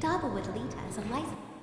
Double would lead as a license.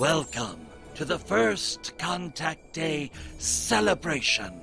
Welcome to the first Contact Day celebration.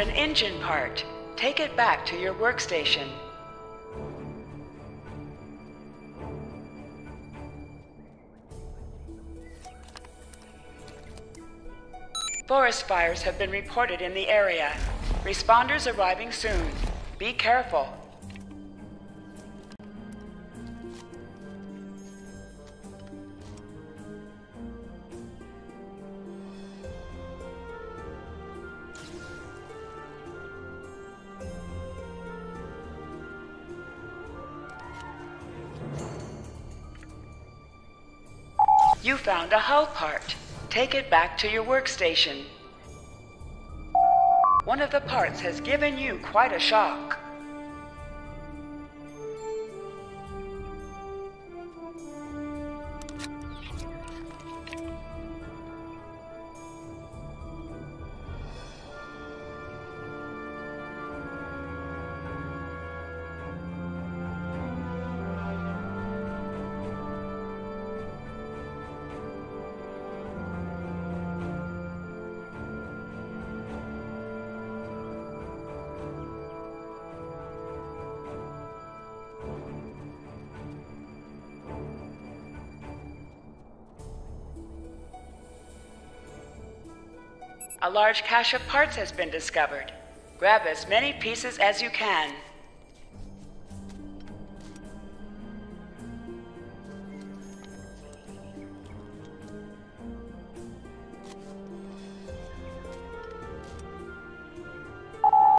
An engine part. Take it back to your workstation. Forest fires have been reported in the area. Responders arriving soon. Be careful. Hull part. Take it back to your workstation. One of the parts has given you quite a shock. A large cache of parts has been discovered. Grab as many pieces as you can.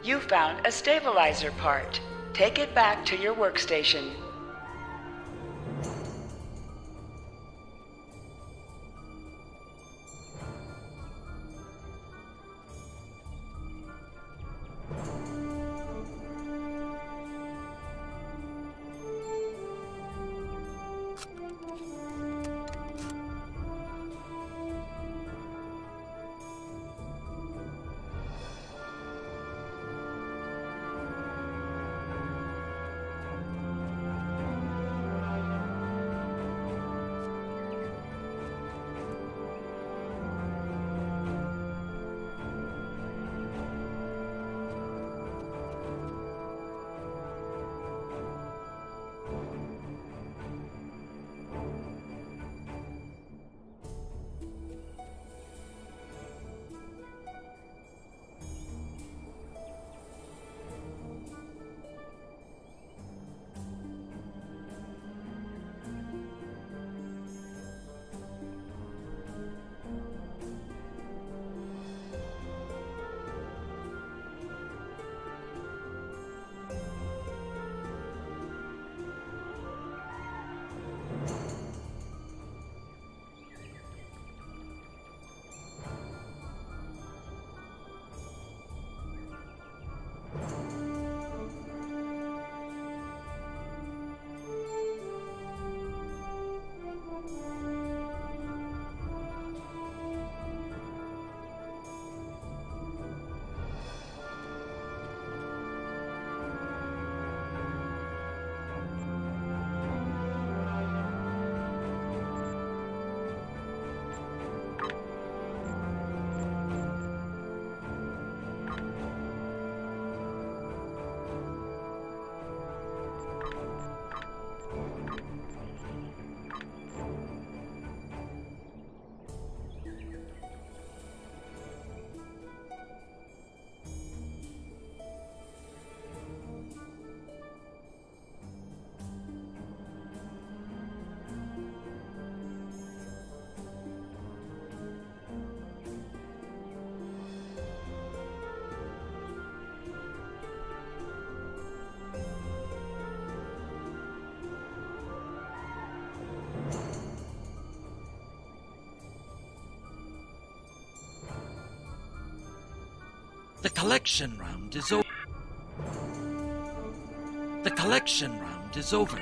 You found a stabilizer part. Take it back to your workstation. The collection round is over. The collection round is over.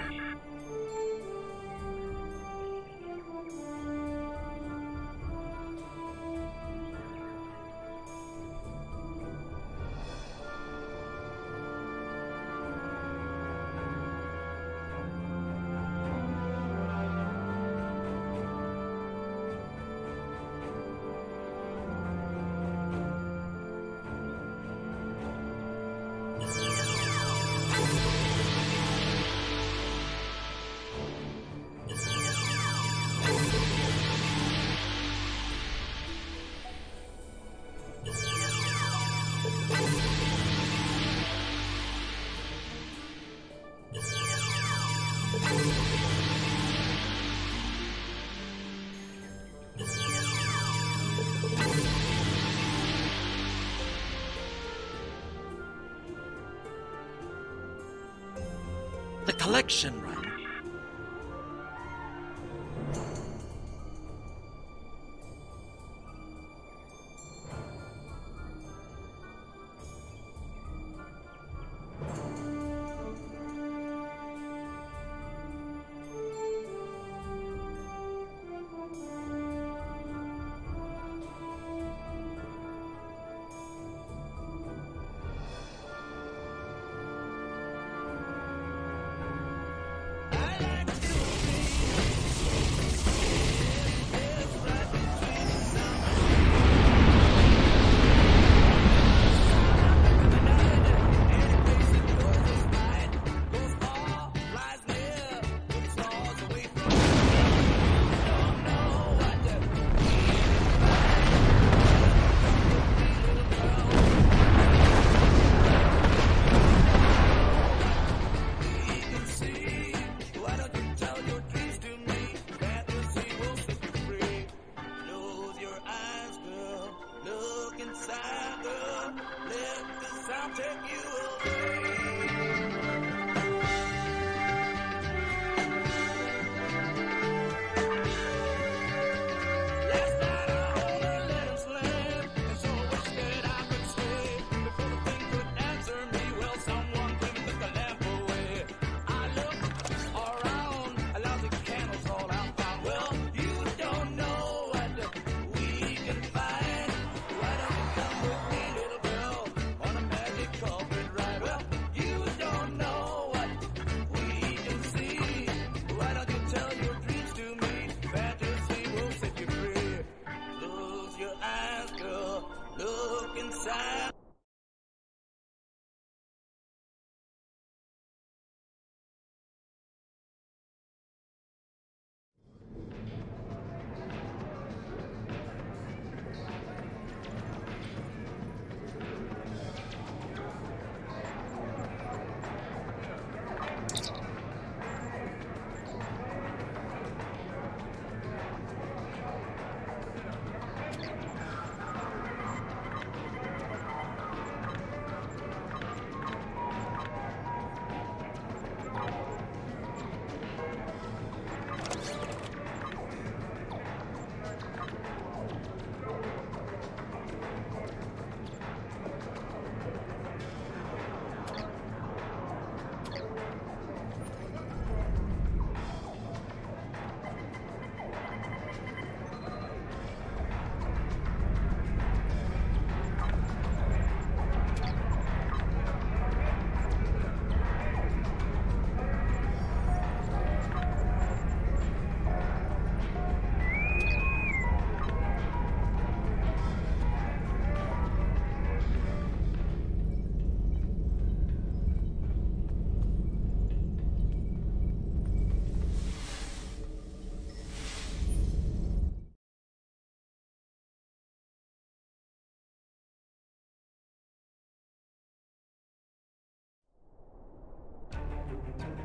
action.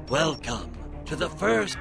Welcome to the first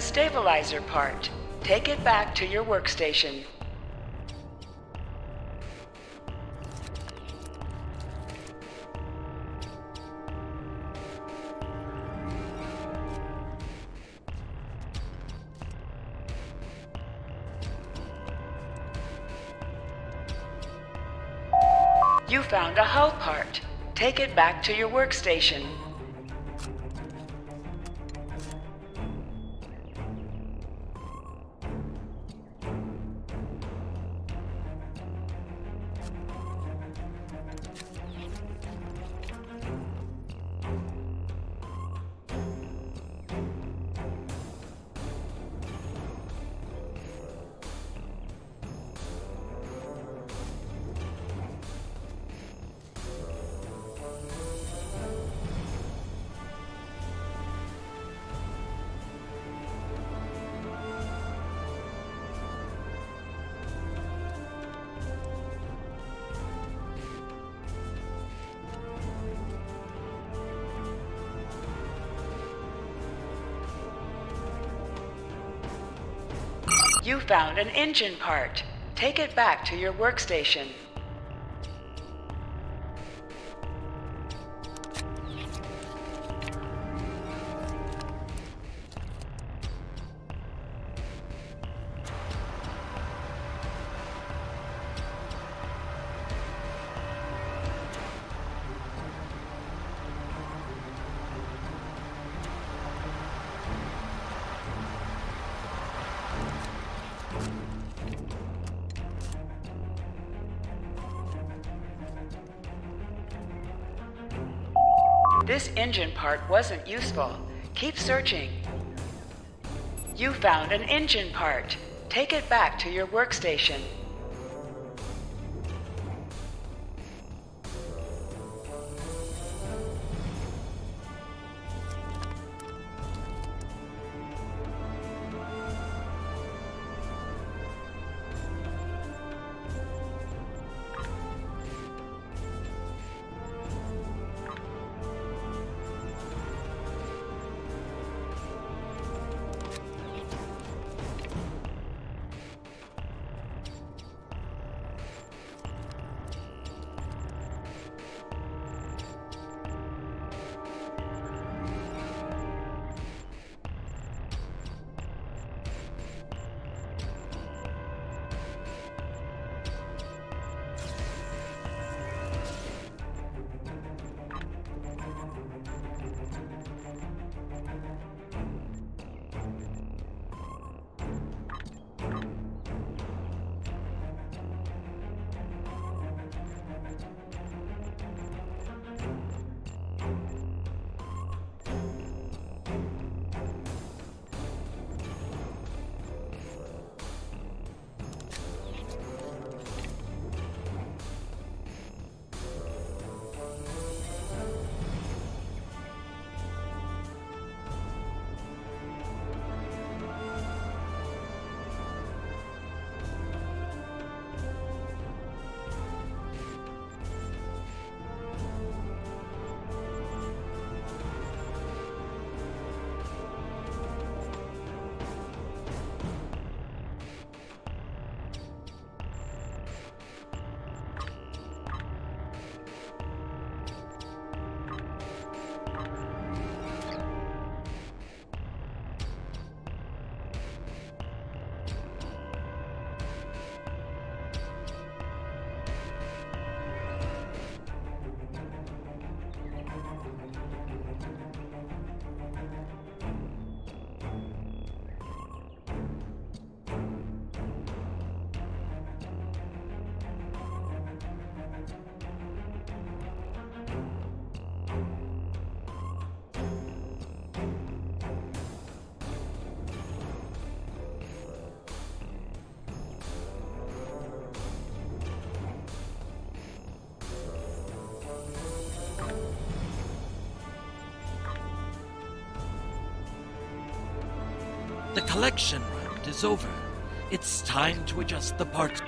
stabilizer part. Take it back to your workstation. You found a hull part. Take it back to your workstation. Found an engine part. Take it back to your workstation. This engine part wasn't useful. Keep searching. You found an engine part. Take it back to your workstation. Collection round is over. It's time to adjust the parts.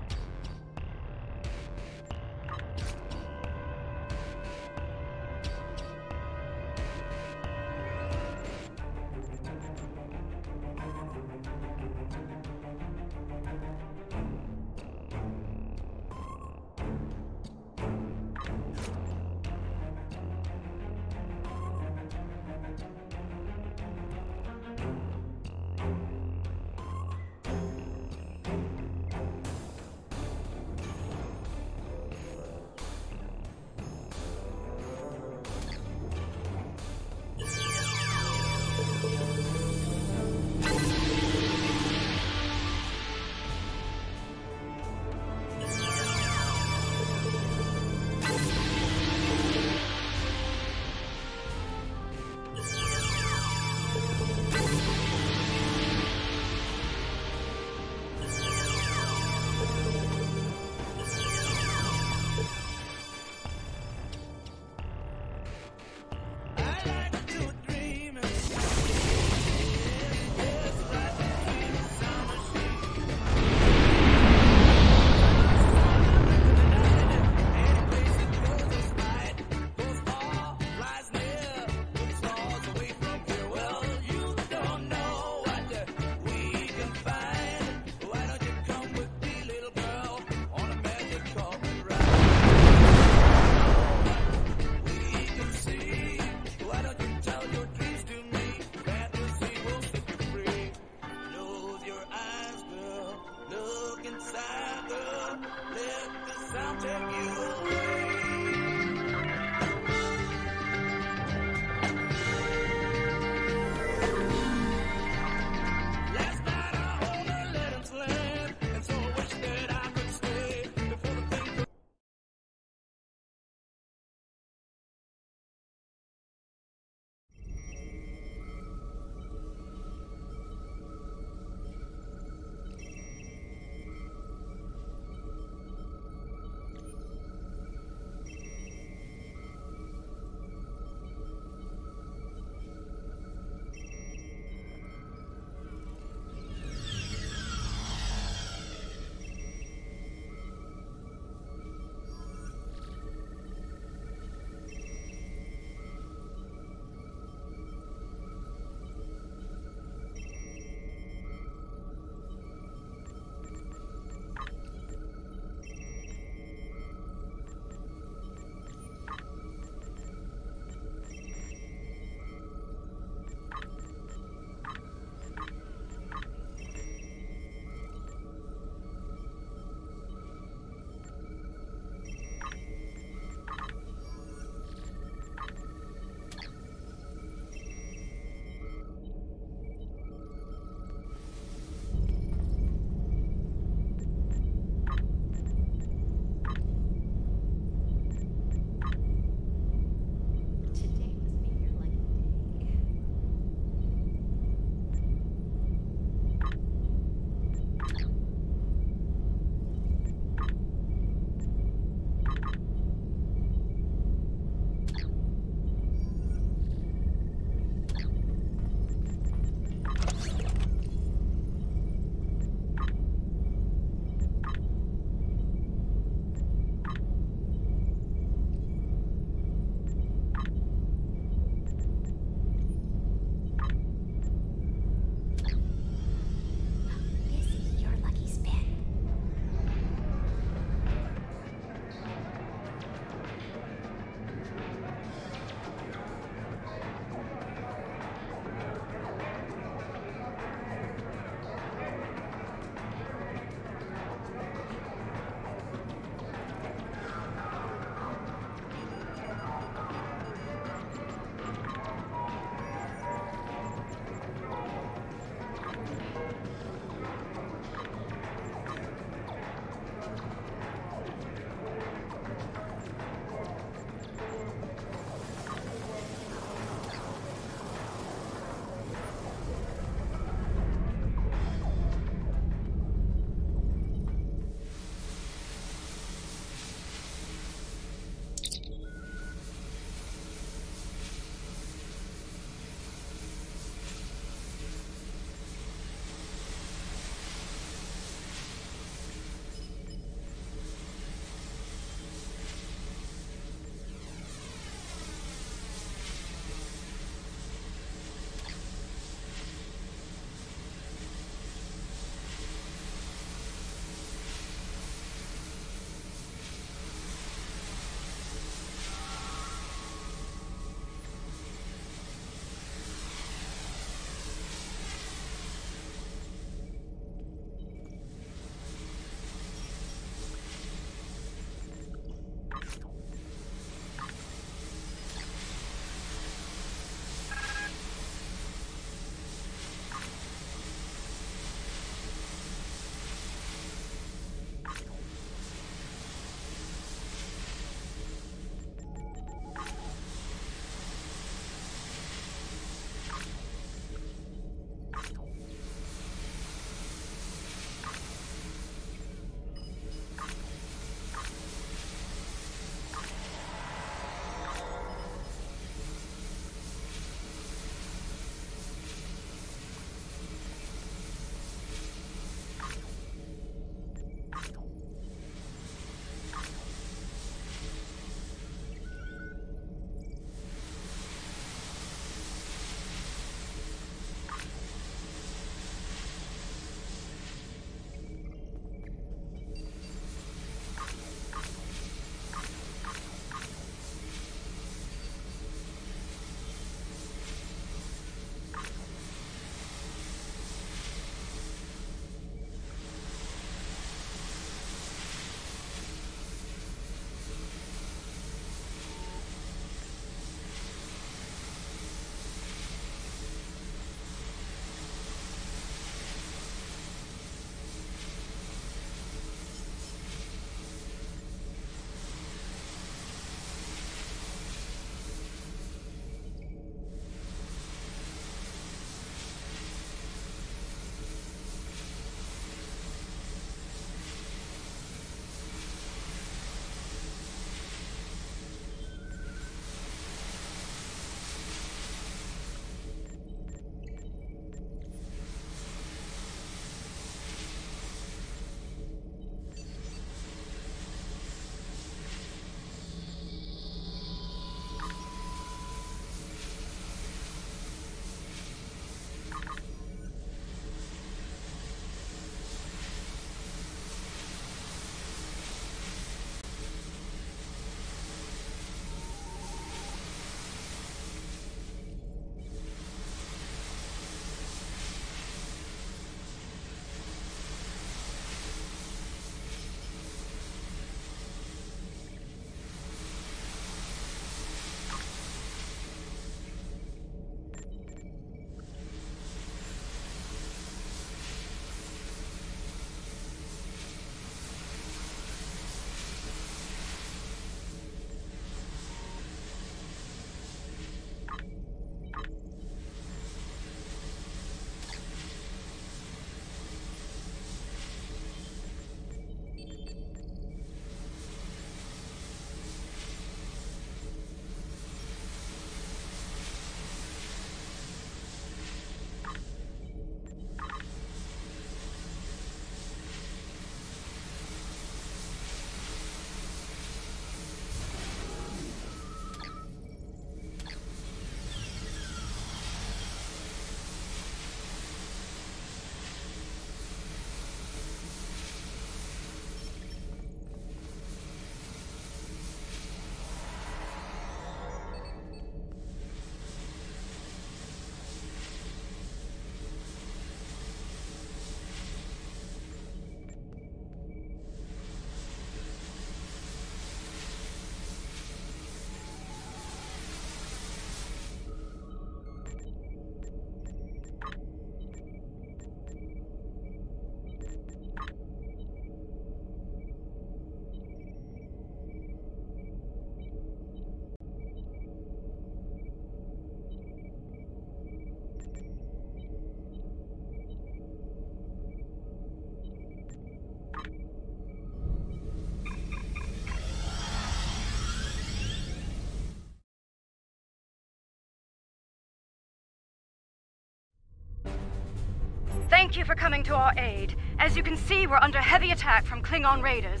Thank you for coming to our aid. As you can see, we're under heavy attack from Klingon raiders.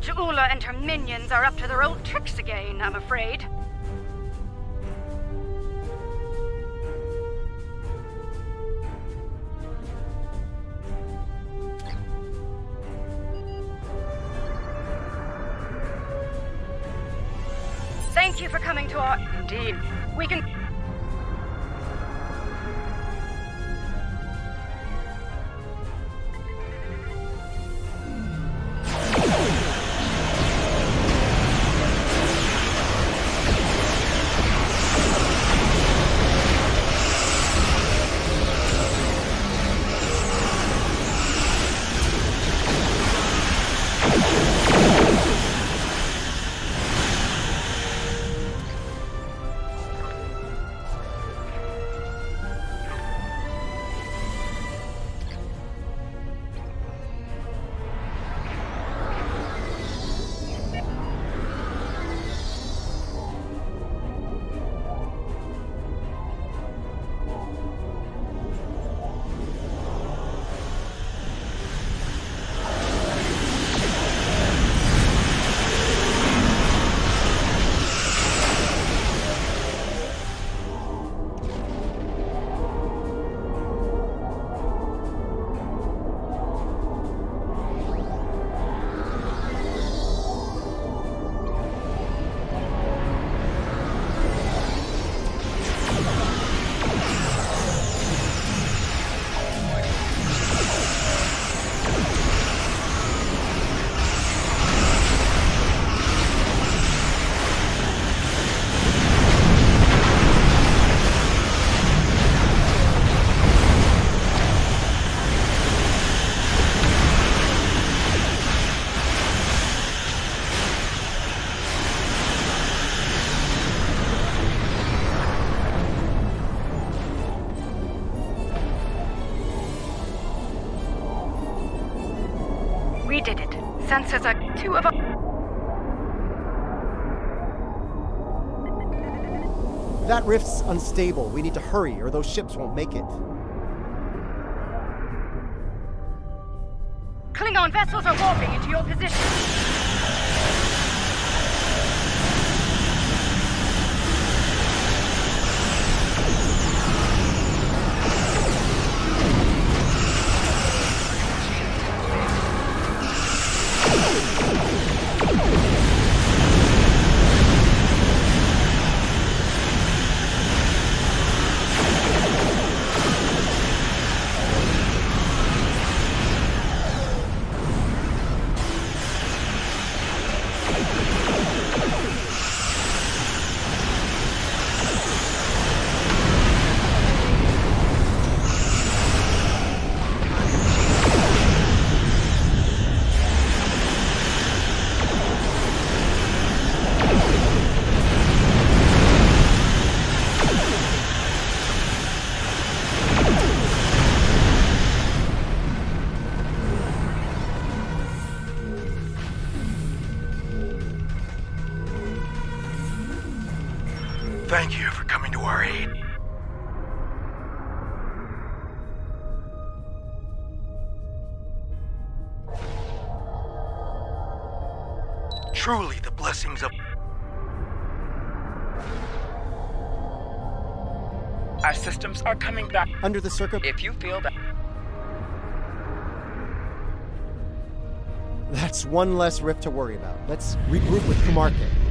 Ja'ula and her minions are up to their old tricks again, I'm afraid. Thank you for coming to our. Indeed. We can. Are two of our. That rift's unstable. We need to hurry, or those ships won't make it. Klingon vessels are warping into your position. Thank you for coming to our aid. Truly the blessings of. Our systems are coming back. Under the circuit. If you feel that. That's one less rift to worry about. Let's regroup with Kumarke.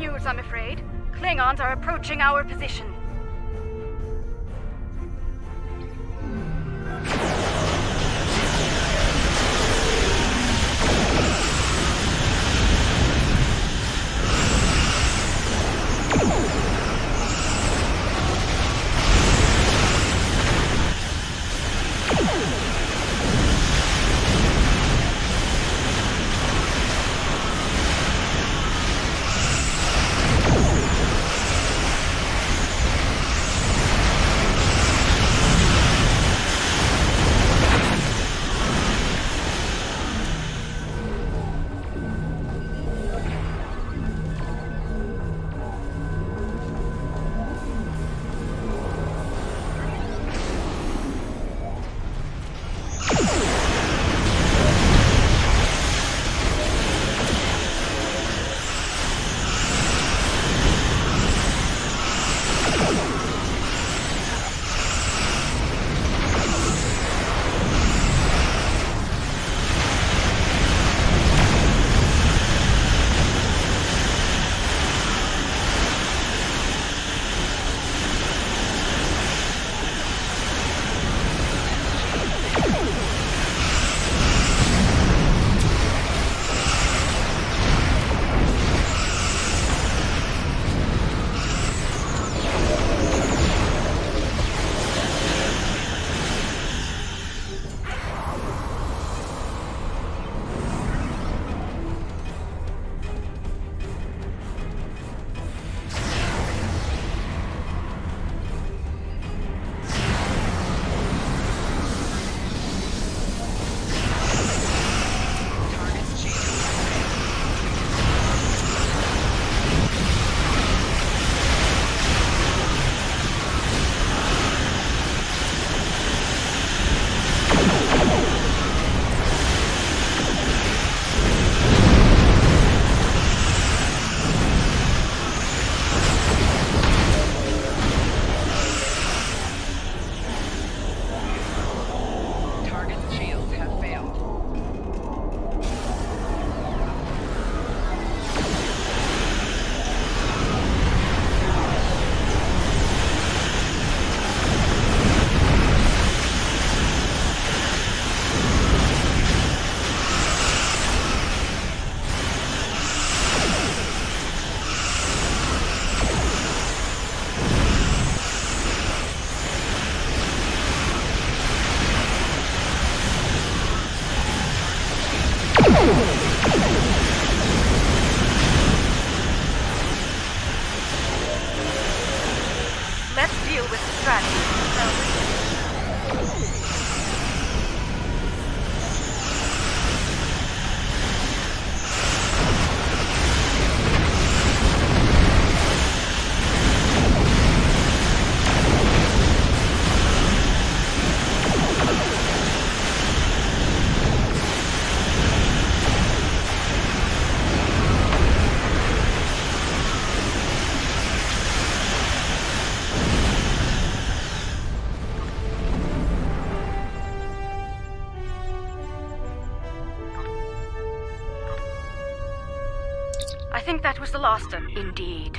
News, I'm afraid. Klingons are approaching our position. Let's think that was the last of. Indeed.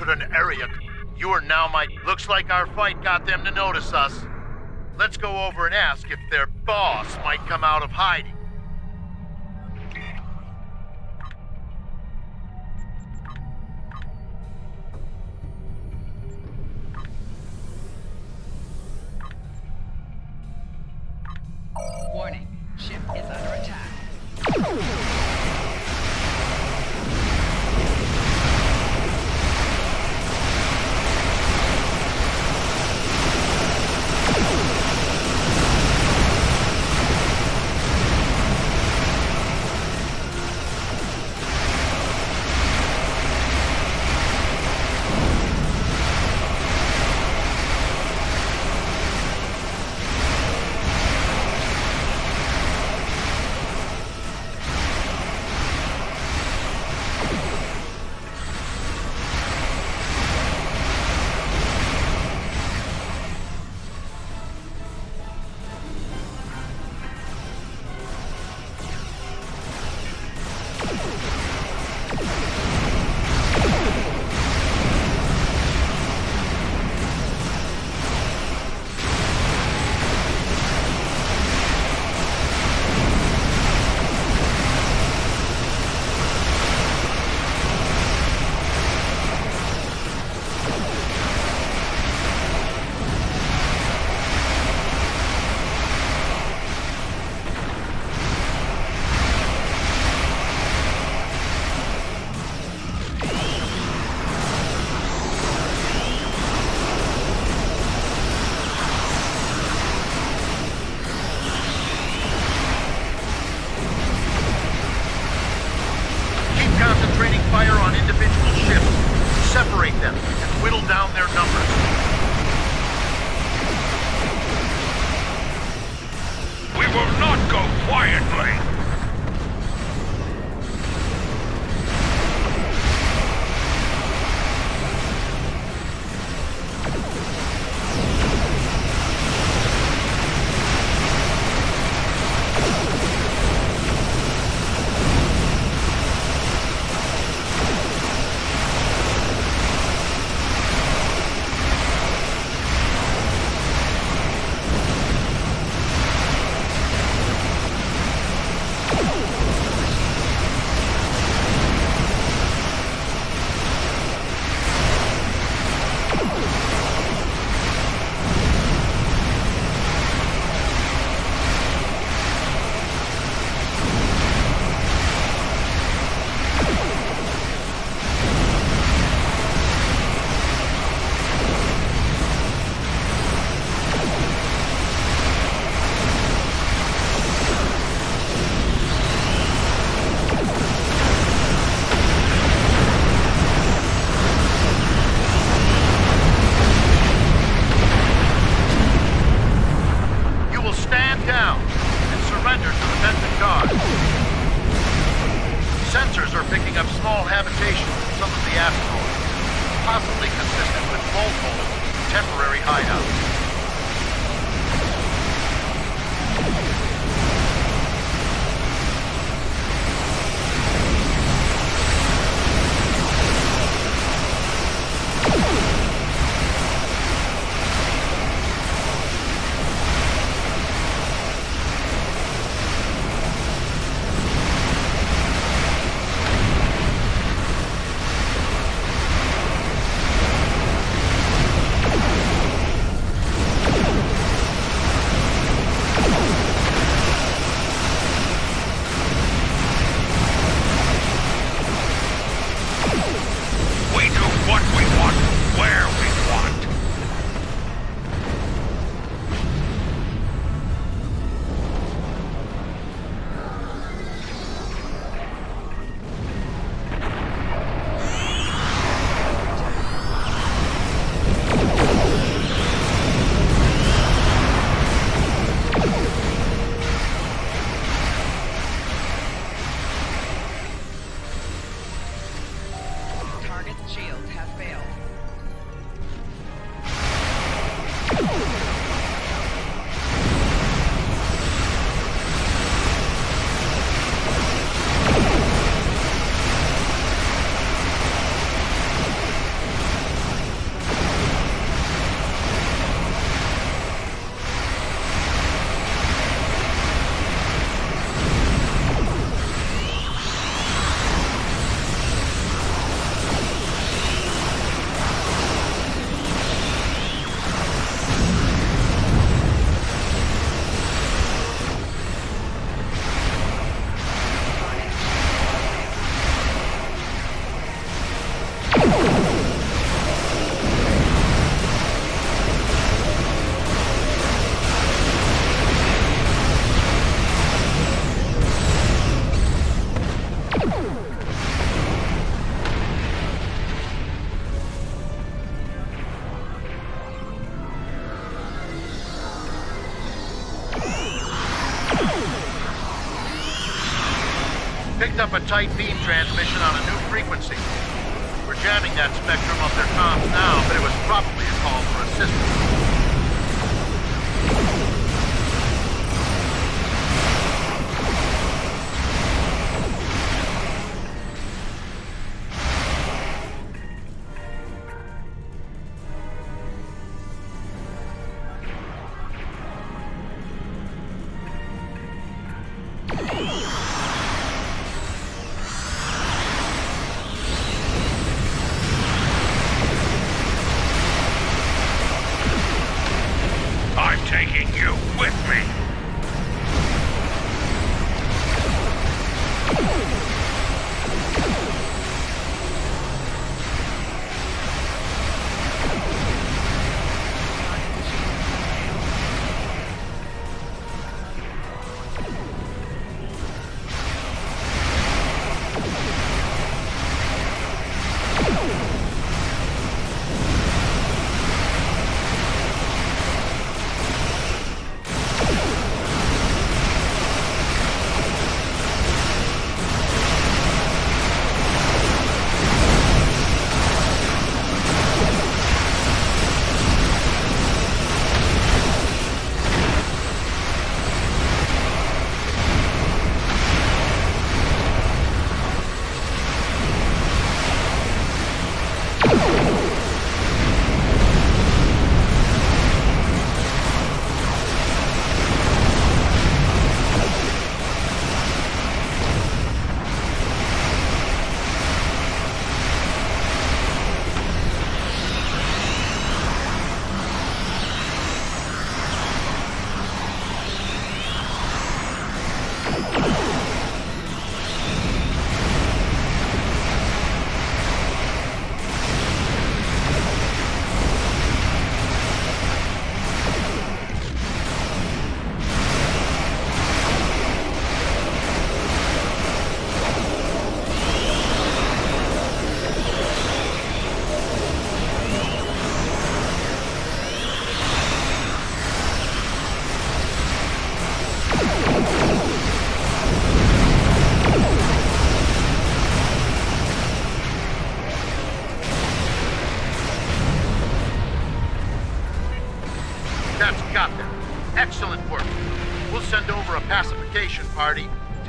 entered an area. You are now my. Looks like our fight got them to notice us. Let's go over and ask if their boss might come out of hiding. Picked up a tight beam transmission on a new frequency. We're jamming that spectrum of their comms now, but it was probably a call for assistance.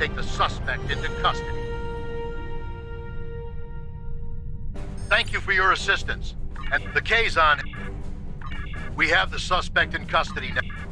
Take the suspect into custody. Thank you for your assistance. And the Kazon. We have the suspect in custody now.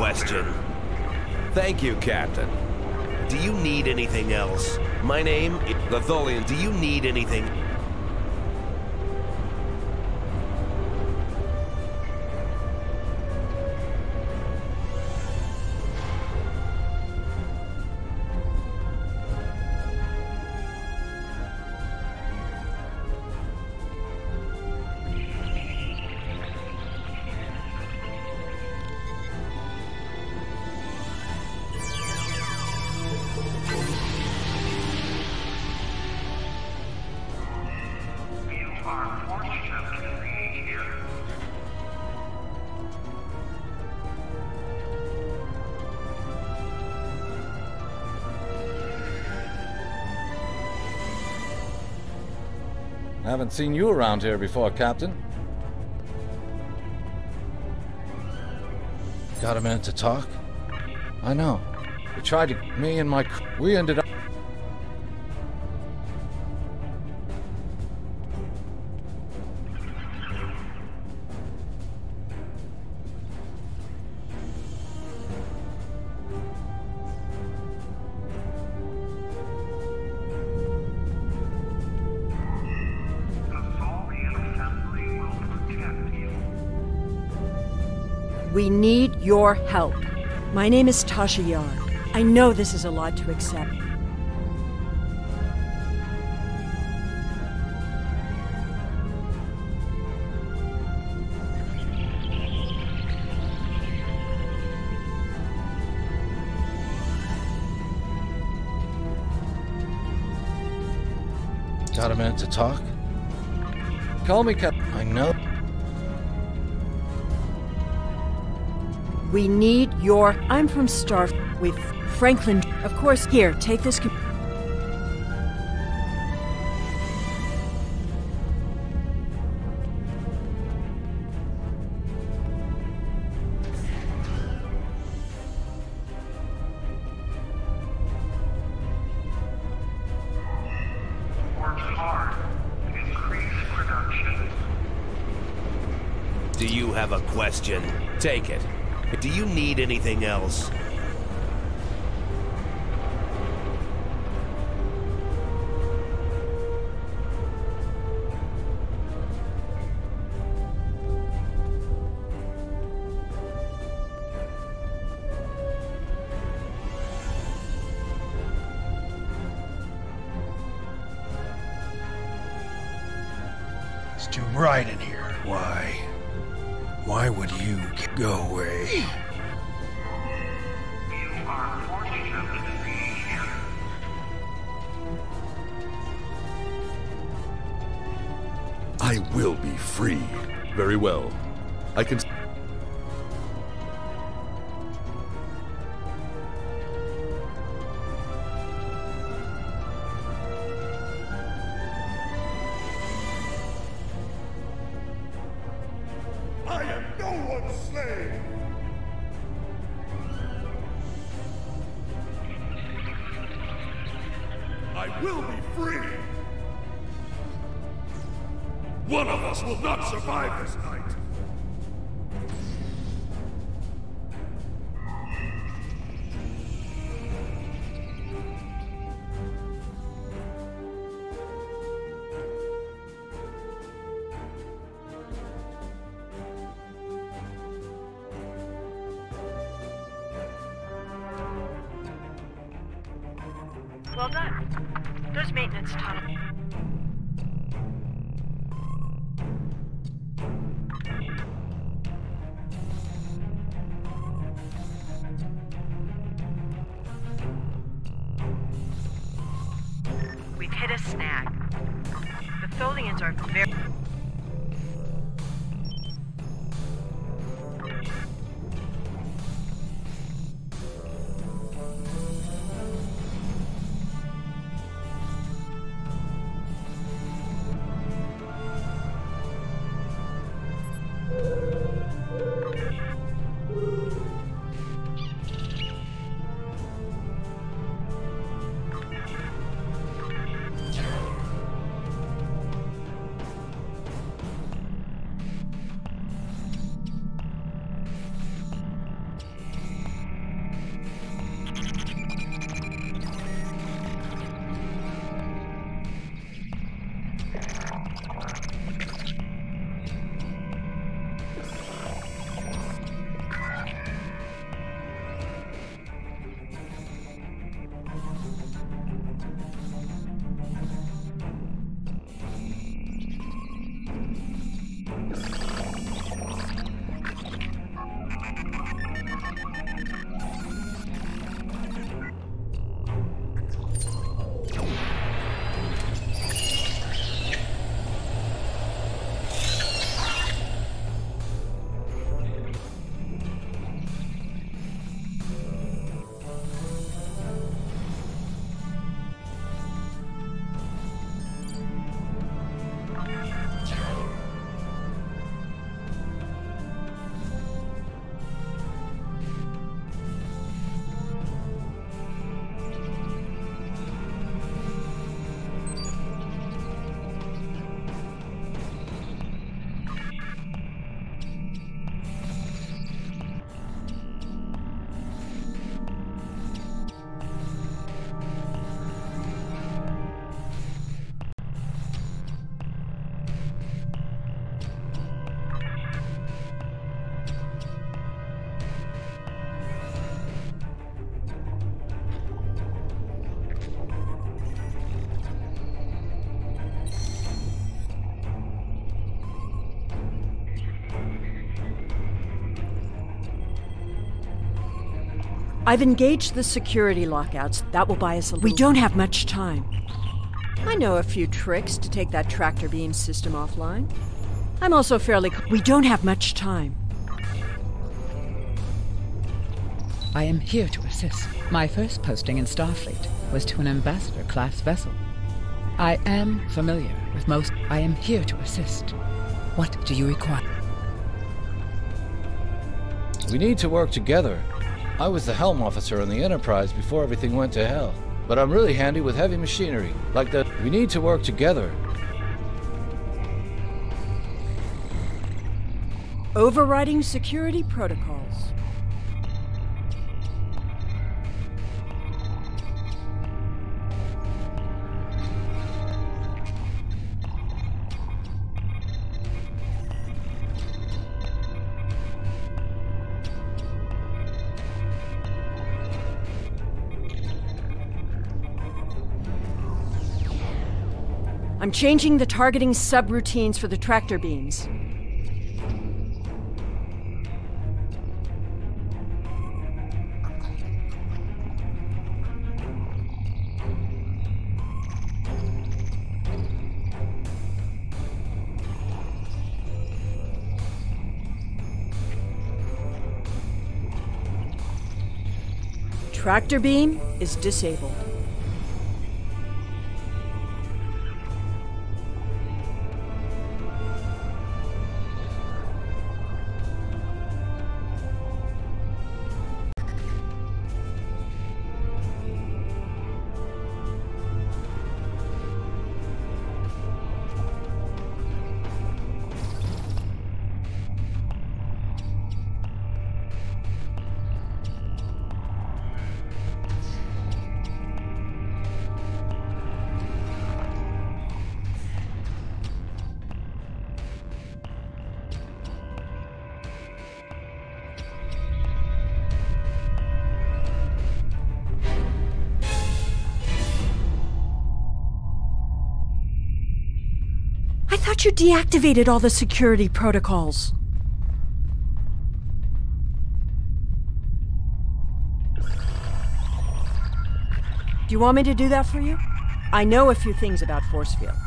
Question? Thank you, Captain. Do you need anything else? My name is Litholian. Do you need anything? Haven't seen you around here before, Captain. Got a minute to talk? I know. We tried to. Me and my. We ended up. We need your help. My name is Tasha Yar. I know this is a lot to accept. Got a minute to talk? Call me Cap. I know. We need your. I'm from Star. With Franklin. Of course, here, take this. Do you have a question? Take it. Do you need anything else? I've engaged the security lockouts. That will buy us a little. We don't have much time. I know a few tricks to take that tractor beam system offline. I'm also fairly. We don't have much time. I am here to assist. My first posting in Starfleet was to an ambassador class vessel. I am familiar with most. I am here to assist. What do you require? We need to work together. I was the helm officer on the Enterprise before everything went to hell. But I'm really handy with heavy machinery, like that. We need to work together. Overriding security protocols. I'm changing the targeting subroutines for the tractor beams. Tractor beam is disabled. Thought you deactivated all the security protocols. Do you want me to do that for you? I know a few things about force fields.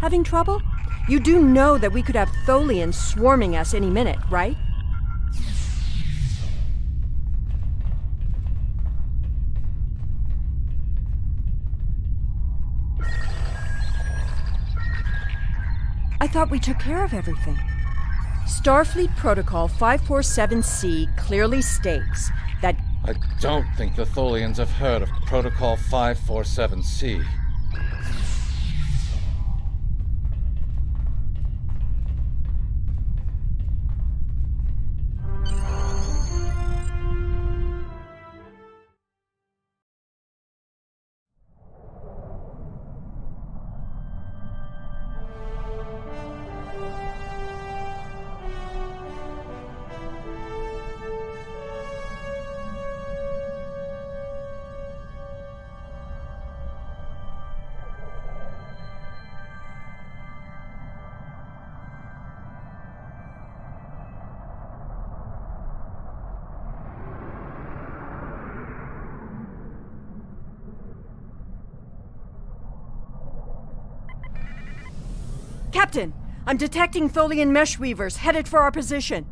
Having trouble? You do know that we could have Tholians swarming us any minute, right? I thought we took care of everything. Starfleet Protocol 547C clearly states that I don't think the Tholians have heard of Protocol 547C. Captain, I'm detecting Tholian mesh weavers headed for our position.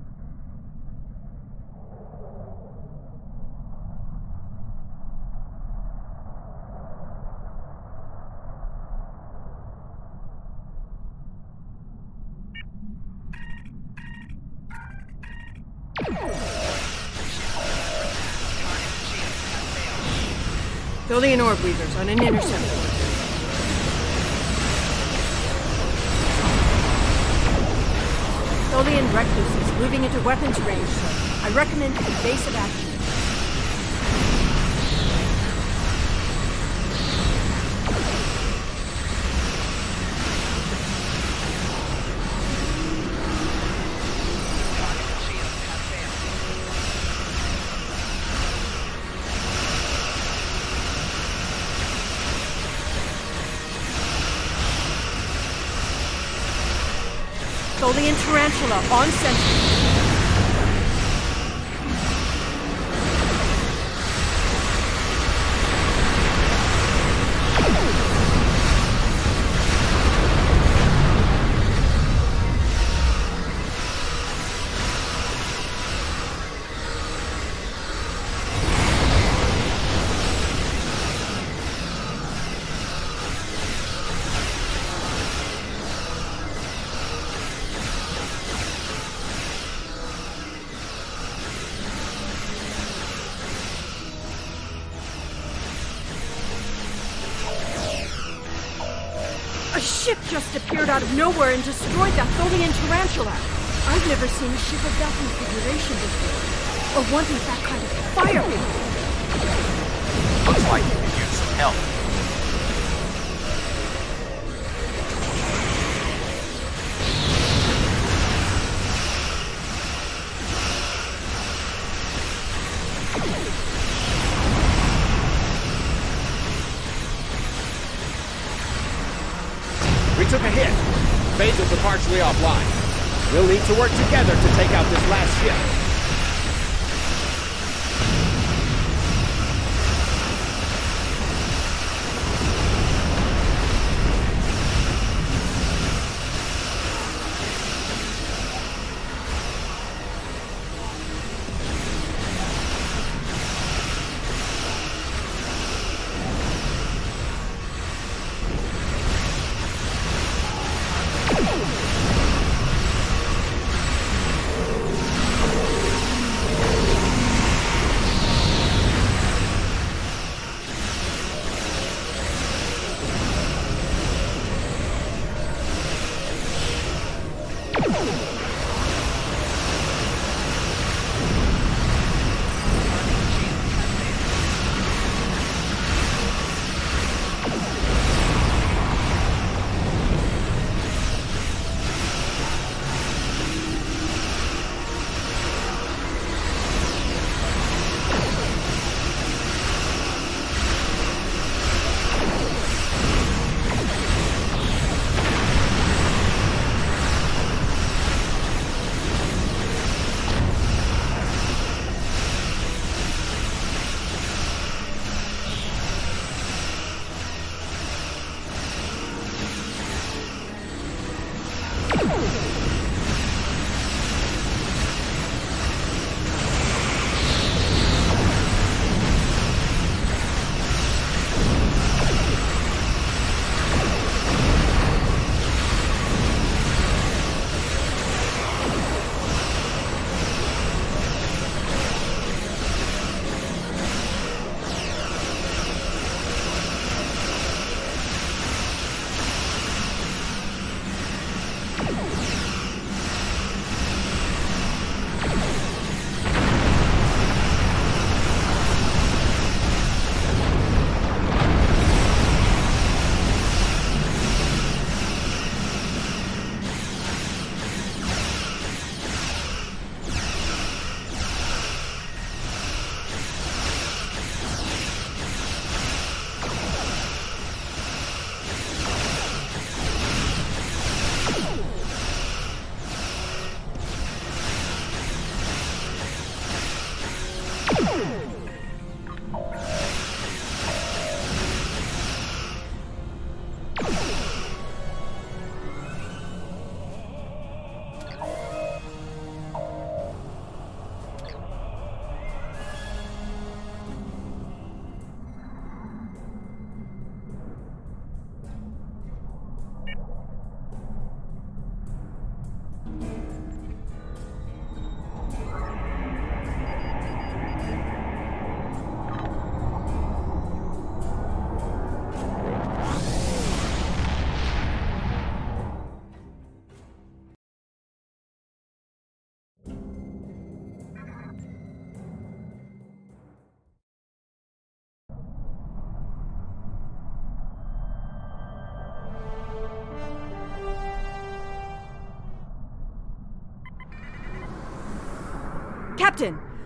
Tholian Tarantula on sentry. Nowhere and destroyed that Tholian Tarantula. I've never seen a ship of that configuration before. Or one with that kind of fire. Looks like you could use some help. To work together to take out this last ship.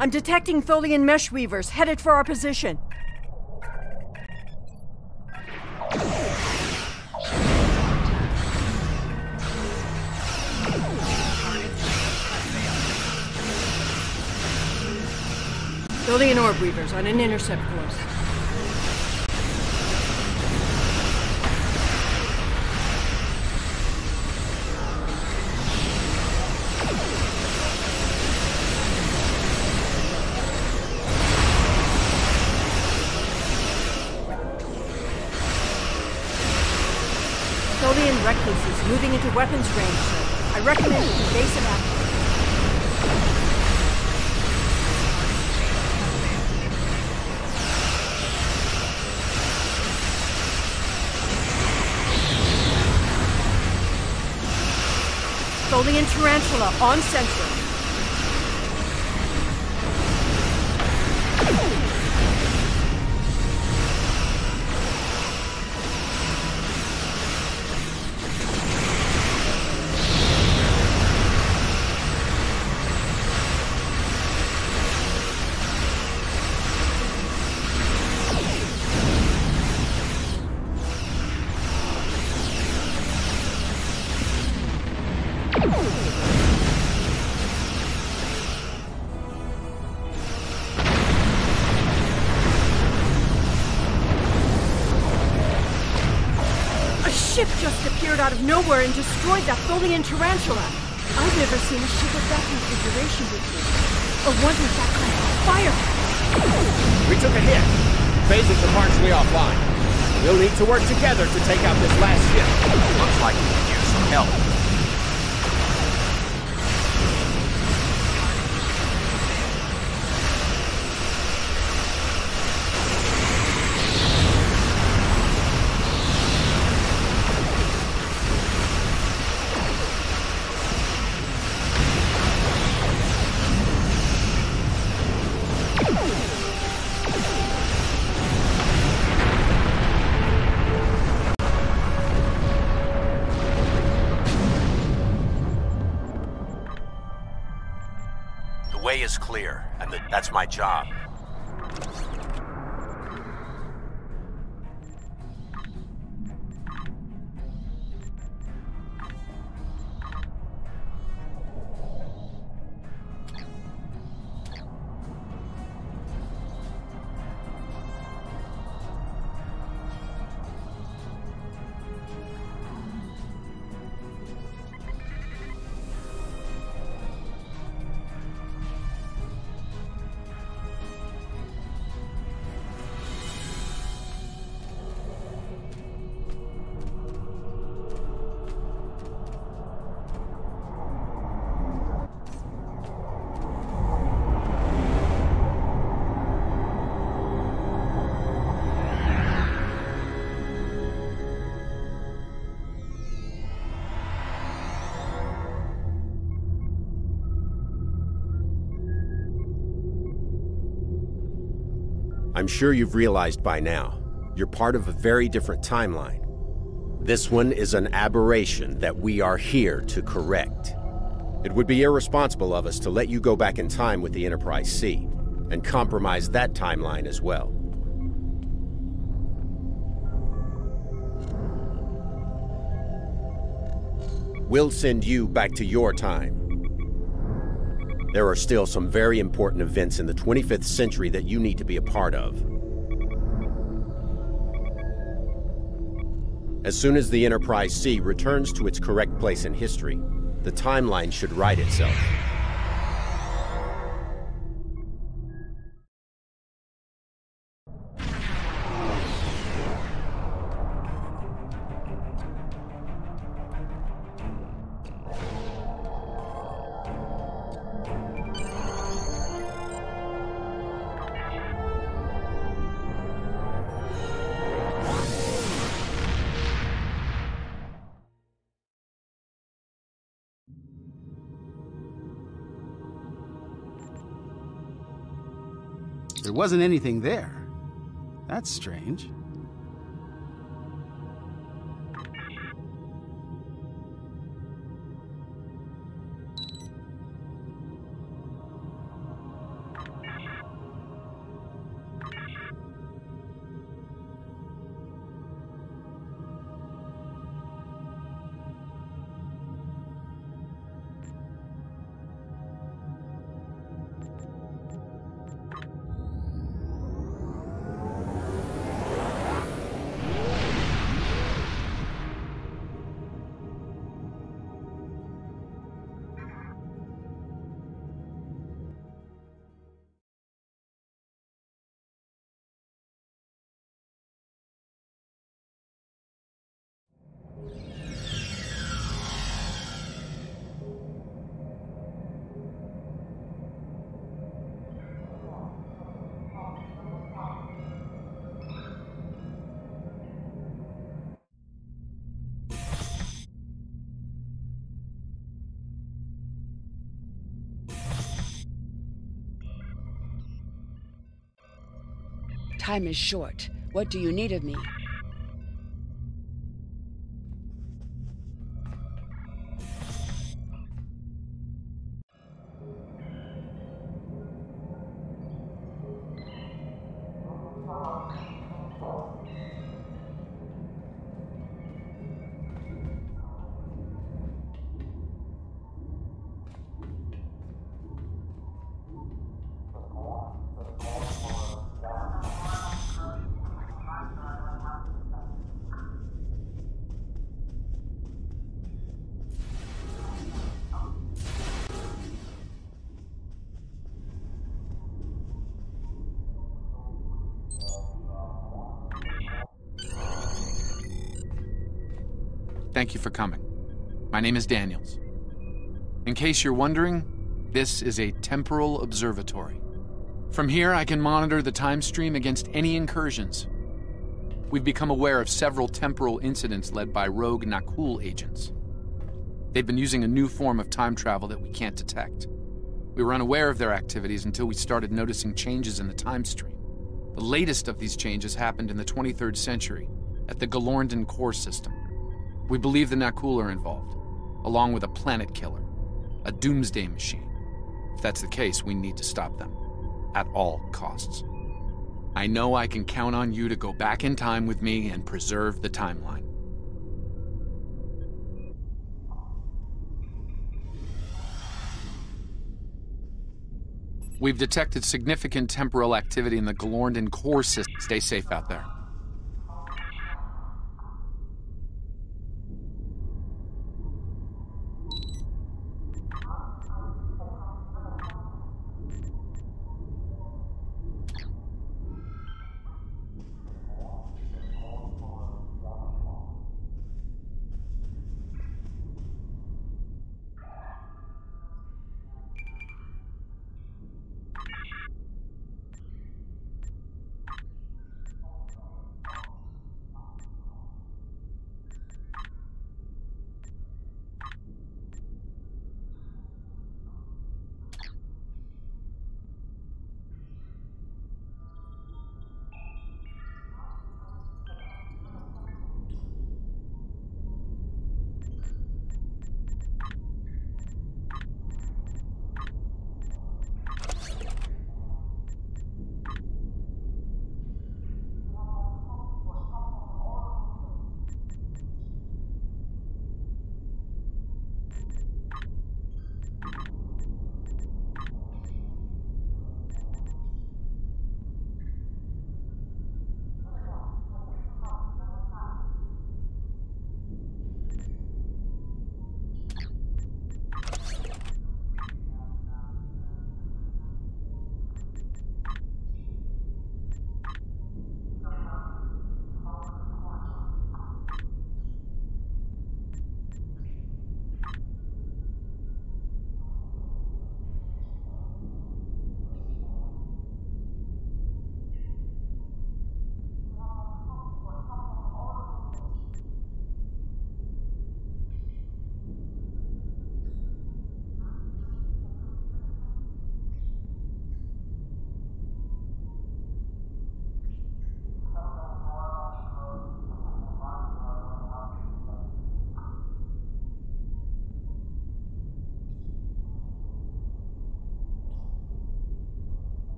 I'm detecting Tholian mesh weavers headed for our position. Tholian orb weavers on an intercept course. Recluses weapons range, sir. I recommend evasive action. Tholian tarantula on sensor. Took a hit. Phasers are partially offline. We'll need to work together to take out this last ship. Looks like we could use some help. My job. Sure you've realized by now, you're part of a very different timeline. This one is an aberration that we are here to correct. It would be irresponsible of us to let you go back in time with the Enterprise C and compromise that timeline as well. We'll send you back to your time. There are still some very important events in the 25th century that you need to be a part of. As soon as the Enterprise C returns to its correct place in history, the timeline should right itself. Wasn't anything there. That's strange. Time is short. What do you need of me? Thank you for coming. My name is Daniels. In case you're wondering, this is a temporal observatory. From here, I can monitor the time stream against any incursions. We've become aware of several temporal incidents led by rogue Na'kuhl agents. They've been using a new form of time travel that we can't detect. We were unaware of their activities until we started noticing changes in the time stream. The latest of these changes happened in the 23rd century at the Galorndon core system. We believe the Na'kuhl are involved, along with a planet killer, a doomsday machine. If that's the case, we need to stop them at all costs. I know I can count on you to go back in time with me and preserve the timeline. We've detected significant temporal activity in the Galorndon core system. Stay safe out there.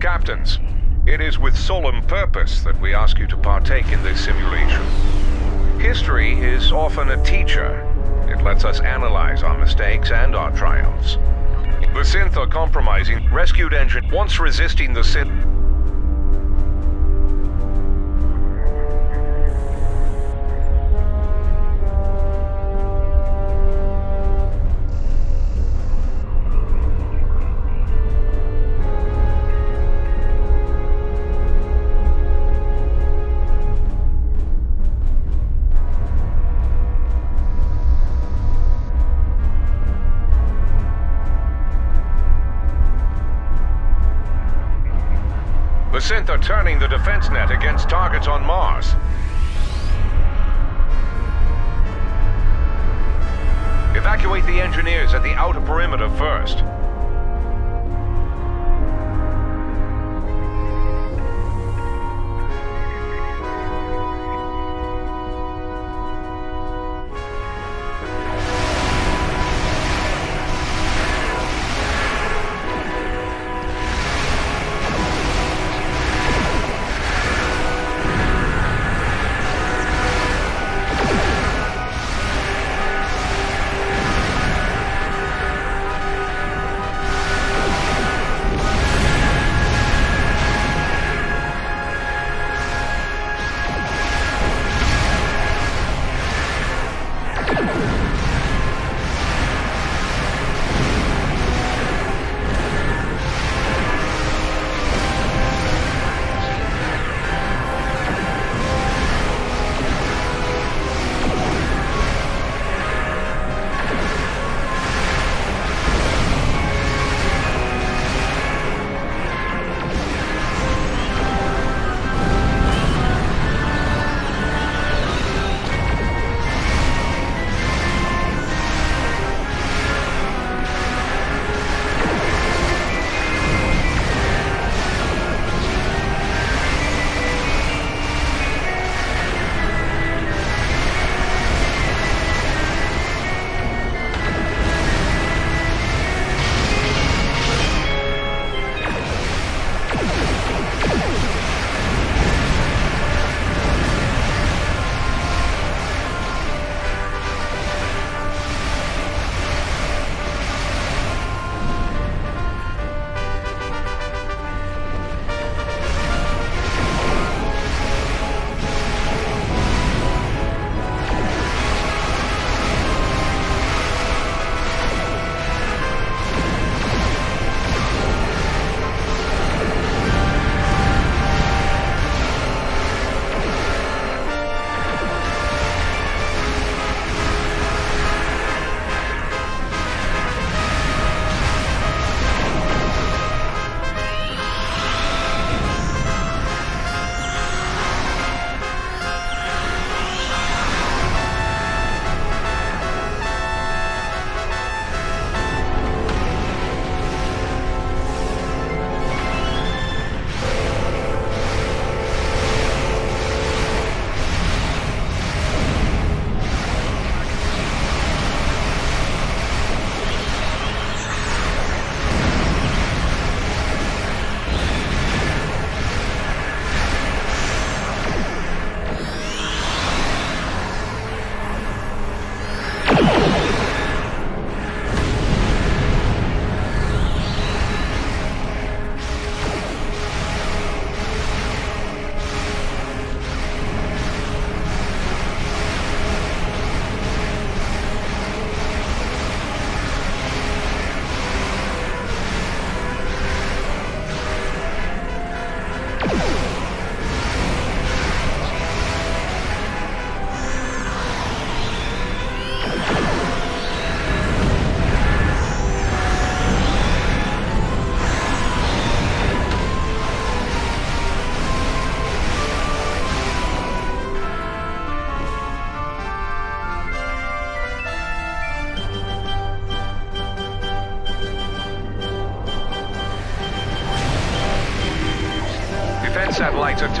Captains, it is with solemn purpose that we ask you to partake in this simulation. History is often a teacher. It lets us analyze our mistakes and our triumphs. The synth are compromising rescued engine once resisting the synth. Synth are turning the defense net against targets on Mars. Evacuate the engineers at the outer perimeter first.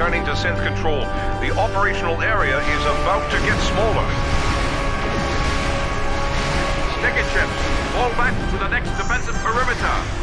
Satellites are turning to synth control. The operational area is about to get smaller. Sticky chips, fall back to the next defensive perimeter.